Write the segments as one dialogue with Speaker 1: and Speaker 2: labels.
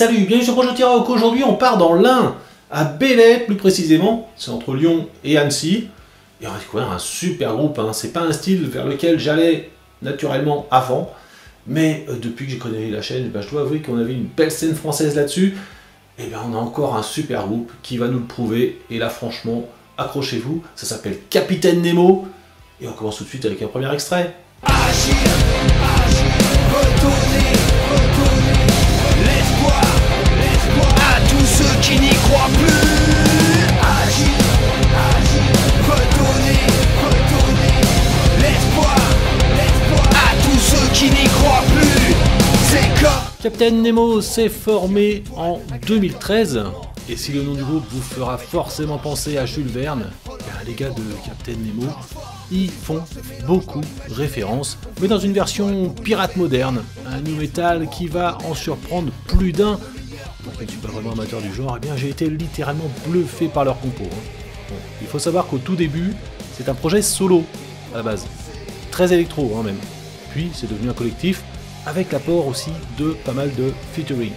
Speaker 1: Salut, bienvenue sur Projet Rock. Aujourd'hui, on part dans l'Ain, à Belley plus précisément. C'est entre Lyon et Annecy. Et on va découvrir un super groupe. Hein. C'est pas un style vers lequel j'allais naturellement avant. Mais euh, depuis que j'ai connu la chaîne, ben, je dois avouer qu'on avait une belle scène française là-dessus. Et bien on a encore un super groupe qui va nous le prouver. Et là franchement, accrochez-vous, ça s'appelle Capitaine Nemo. Et on commence tout de suite avec un premier extrait. Captain Nemo s'est formé en 2013. Et si le nom du groupe vous fera forcément penser à Jules Verne, ben, les gars de Captain Nemo y font beaucoup référence, mais dans une version pirate moderne, un new metal qui va en surprendre plus d'un. Moi je ne suis pas vraiment amateur du genre, eh bien j'ai été littéralement bluffé par leur compo. Hein. il faut savoir qu'au tout début, c'est un projet solo à la base, très électro hein, même. Puis c'est devenu un collectif avec l'apport aussi de pas mal de featuring.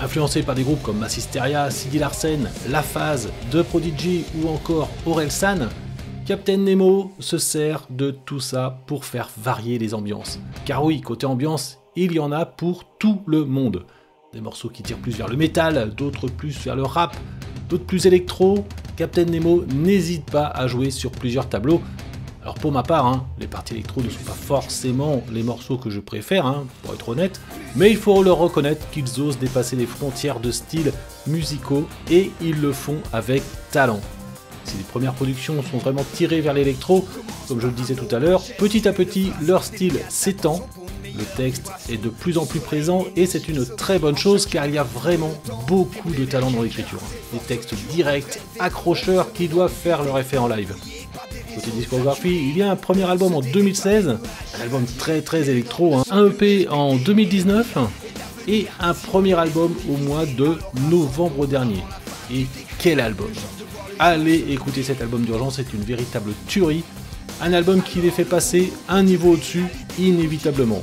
Speaker 1: Influencé par des groupes comme Massisteria, Sidi Larsen, La Phase, The Prodigy ou encore Orelsan, Captain Nemo se sert de tout ça pour faire varier les ambiances. Car oui, côté ambiance, il y en a pour tout le monde. Des morceaux qui tirent plus vers le métal, d'autres plus vers le rap, d'autres plus électro. Captain Nemo n'hésite pas à jouer sur plusieurs tableaux, alors pour ma part, hein, les parties électro ne sont pas forcément les morceaux que je préfère, hein, pour être honnête, mais il faut leur reconnaître qu'ils osent dépasser les frontières de styles musicaux et ils le font avec talent. Si les premières productions sont vraiment tirées vers l'électro, comme je le disais tout à l'heure, petit à petit leur style s'étend, le texte est de plus en plus présent et c'est une très bonne chose car il y a vraiment beaucoup de talent dans l'écriture. Des textes directs, accrocheurs qui doivent faire leur effet en live. Côté discographie, il y a un premier album en 2016, un album très très électro, hein. un EP en 2019 et un premier album au mois de novembre dernier. Et quel album Allez écouter cet album d'urgence, c'est une véritable tuerie. Un album qui les fait passer un niveau au-dessus, inévitablement.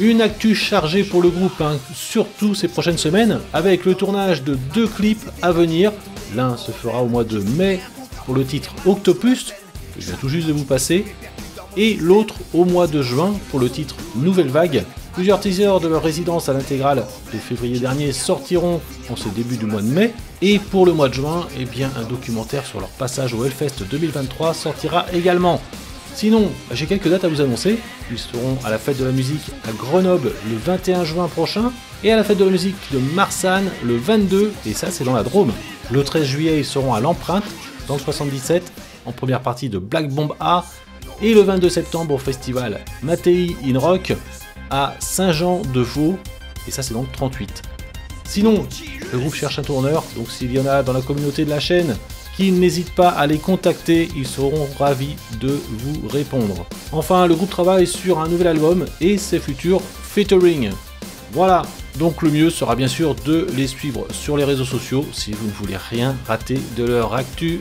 Speaker 1: une actu chargée pour le groupe, hein, surtout ces prochaines semaines, avec le tournage de deux clips à venir. L'un se fera au mois de mai pour le titre Octopus, que je viens tout juste de vous passer, et l'autre au mois de juin pour le titre Nouvelle Vague. Plusieurs teasers de leur résidence à l'intégrale de février dernier sortiront en ce début du mois de mai. Et pour le mois de juin, eh un documentaire sur leur passage au Hellfest 2023 sortira également. Sinon, j'ai quelques dates à vous annoncer. Ils seront à la fête de la musique à Grenoble le 21 juin prochain et à la fête de la musique de Marsanne le 22, et ça c'est dans la Drôme. Le 13 juillet, ils seront à l'Empreinte, dans le 77, en première partie de Black Bomb A, et le 22 septembre au festival Mattei in Rock à Saint-Jean-de-Vaux, et ça c'est donc 38. Sinon, le groupe cherche un tourneur, donc s'il y en a dans la communauté de la chaîne qui n'hésitent pas à les contacter, ils seront ravis de vous répondre. Enfin, le groupe travaille sur un nouvel album et ses futurs featuring. Voilà, donc le mieux sera bien sûr de les suivre sur les réseaux sociaux si vous ne voulez rien rater de leur actu.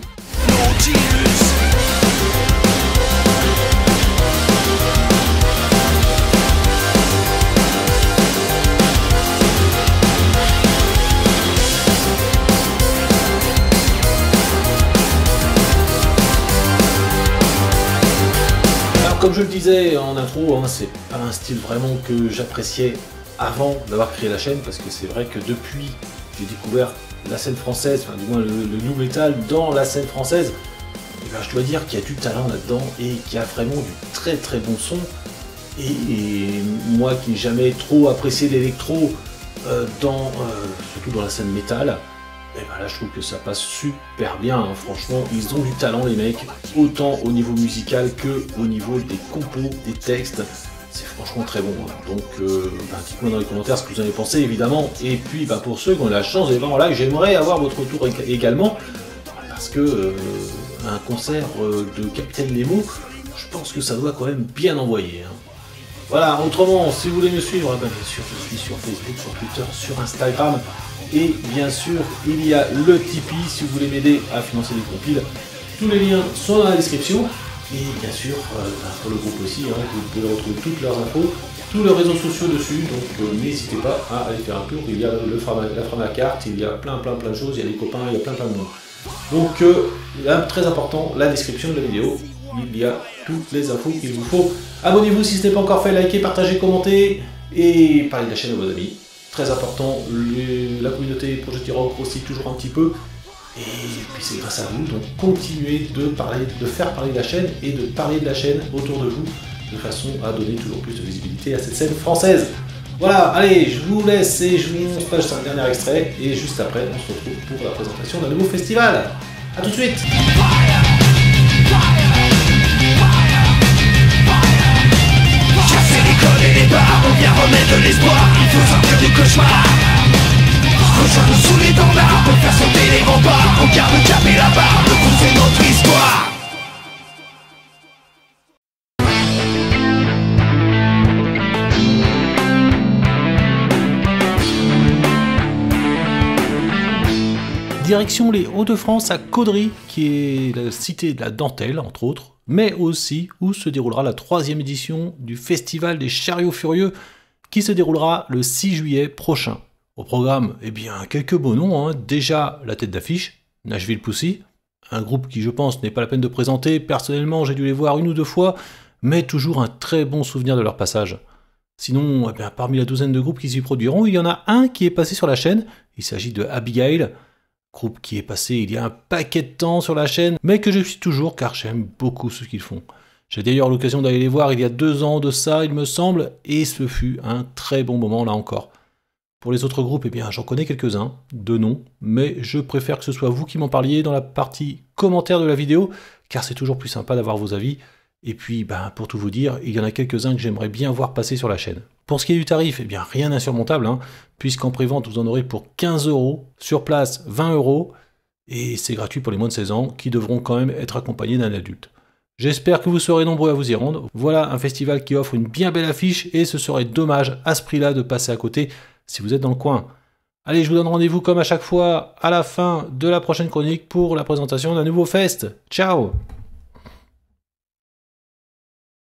Speaker 1: Comme je le disais en intro, hein, c'est pas un style vraiment que j'appréciais avant d'avoir créé la chaîne, parce que c'est vrai que depuis j'ai découvert la scène française, enfin du moins le, new metal dans la scène française, et eh ben, je dois dire qu'il y a du talent là-dedans et qu'il y a vraiment du très très bon son. Et, moi qui n'ai jamais trop apprécié l'électro, euh, euh, surtout dans la scène métal, là je trouve que ça passe super bien, hein. franchement ils ont du talent les mecs, autant au niveau musical que au niveau des compos, des textes, c'est franchement très bon. Hein. Donc euh, bah, dites-moi dans les commentaires ce que vous en avez pensé évidemment, et puis bah, pour ceux qui ont la chance d'être là, j'aimerais avoir votre retour également, parce que euh, un concert euh, de Capitaine Nemo, je pense que ça doit quand même bien envoyer. Hein. Voilà, autrement, si vous voulez me suivre, eh ben, bien sûr, je suis sur Facebook, sur Twitter, sur Instagram. Et bien sûr, il y a le Tipeee si vous voulez m'aider à financer des compiles. Tous les liens sont dans la description. Et bien sûr, euh, pour le groupe aussi, hein, vous pouvez retrouver toutes leurs infos, tous leurs réseaux sociaux dessus. Donc euh, n'hésitez pas à aller faire un tour. Il y a le la Frama carte, il y a plein plein plein de choses, il y a des copains, il y a plein plein de monde. Donc euh, très important, la description de la vidéo, il y a toutes les infos qu'il vous faut. Abonnez-vous si ce n'est pas encore fait, likez, partagez, commentez et parlez de la chaîne à vos amis. Très important, la communauté Projet Rock aussi toujours un petit peu. Et puis c'est grâce à vous, donc continuez de, parler, de faire parler de la chaîne et de parler de la chaîne autour de vous, de façon à donner toujours plus de visibilité à cette scène française. Voilà, allez, je vous laisse et je vous montre sur un dernier extrait, et juste après, on se retrouve pour la présentation d'un nouveau festival. A tout de suite
Speaker 2: remettre de l'espoir, il faut sortir du cauchemar. Rejoins-nous sous les standards pour faire sauter les remparts. On garde le cap et la barre, le coup c'est notre histoire.
Speaker 1: Direction les Hauts-de-France à Caudry, qui est la cité de la dentelle, entre autres, mais aussi où se déroulera la troisième édition du Festival des Chariots Furieux, qui se déroulera le 6 juillet prochain. Au programme, eh bien, quelques beaux noms. Hein. Déjà, la tête d'affiche, Nashville Pussy, un groupe qui, je pense, n'est pas la peine de présenter. Personnellement, j'ai dû les voir une ou deux fois, mais toujours un très bon souvenir de leur passage. Sinon, eh bien, parmi la douzaine de groupes qui s'y produiront, il y en a un qui est passé sur la chaîne. Il s'agit de Abigail, groupe qui est passé il y a un paquet de temps sur la chaîne, mais que je suis toujours car j'aime beaucoup ce qu'ils font. J'ai d'ailleurs l'occasion d'aller les voir il y a deux ans de ça, il me semble, et ce fut un très bon moment là encore. Pour les autres groupes, eh bien, j'en connais quelques-uns, de noms, mais je préfère que ce soit vous qui m'en parliez dans la partie commentaire de la vidéo, car c'est toujours plus sympa d'avoir vos avis. Et puis, ben, pour tout vous dire, il y en a quelques-uns que j'aimerais bien voir passer sur la chaîne. Pour ce qui est du tarif, eh bien, rien d'insurmontable, hein, puisqu'en prévente, vous en aurez pour 15 euros, sur place 20 euros, et c'est gratuit pour les moins de 16 ans, qui devront quand même être accompagnés d'un adulte. J'espère que vous serez nombreux à vous y rendre. Voilà un festival qui offre une bien belle affiche, et ce serait dommage à ce prix-là de passer à côté si vous êtes dans le coin. Allez, je vous donne rendez-vous comme à chaque fois à la fin de la prochaine chronique pour la présentation d'un nouveau fest. Ciao